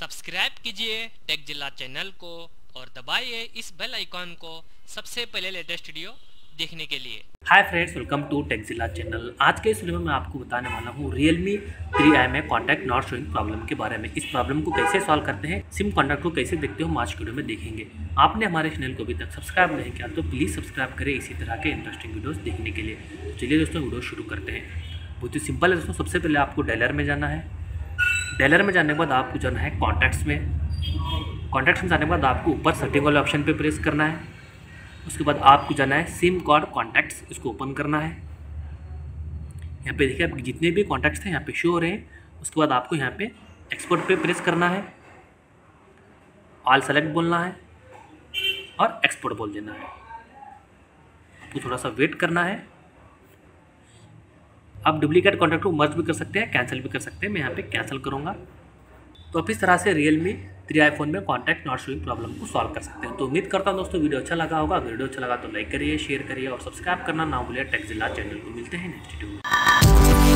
Subscribe कीजिए take zilla channel को और दबाइए इस बेल आइकॉन को सबसे पहले लेटेस्ट वीडियो देखने के लिए। Hi friends welcome to Techzilla channel आज के इस वीडियो में मैं आपको बताने वाला हूँ रियलमी थ्री आई में कॉन्टैक्ट नॉट शोइंग प्रॉब्लम के बारे में। इस प्रॉब्लम को कैसे सॉल्व करते हैं सिम कॉन्टैक्ट को कैसे देखते हो आज वीडियो में देखेंगे। आपने हमारे चैनल को अभी तक सब्सक्राइब नहीं किया तो प्लीज़ सब्सक्राइब करें इसी तरह के इंटरेस्टिंग वीडियोज़ देखने के लिए। तो चलिए दोस्तों, वीडियो शुरू करते हैं। बहुत ही सिंपल है दोस्तों, सबसे पहले आपको डेलर में जाना है। डेलर में जाने के बाद आपको जाना है कॉन्टैक्ट्स में। कॉन्टैक्ट्स में जाने के बाद आपको ऊपर सेटिंग वाले ऑप्शन पे प्रेस करना है। उसके बाद आपको जाना है सिम कार्ड कॉन्टैक्ट्स इसको ओपन करना है। यहाँ पे देखिए आपके जितने भी कॉन्टैक्ट्स हैं, यहाँ पे शो हो रहे हैं। उसके बाद आपको यहाँ पे एक्सपोर्ट पे प्रेस करना है। ऑल सेलेक्ट बोलना है और एक्सपोर्ट बोल देना है। आपको थोड़ा सा वेट करना है। आप डुप्लीकेट कॉन्टैक्ट को मर्ज भी कर सकते हैं कैंसिल भी कर सकते हैं, मैं यहाँ पे कैंसिल करूँगा। तो आप इस तरह से रियलमी थ्री आईफोन में कॉन्टैक्ट नॉट शोइंग प्रॉब्लम को सॉल्व कर सकते हैं। तो उम्मीद करता हूँ दोस्तों वीडियो अच्छा लगा होगा। वीडियो अच्छा लगा तो लाइक करिए शेयर करिए और सब्सक्राइब करना ना भूलिए। टेक्जिला चैनल को मिलते हैं नेक्स्ट वीडियो में।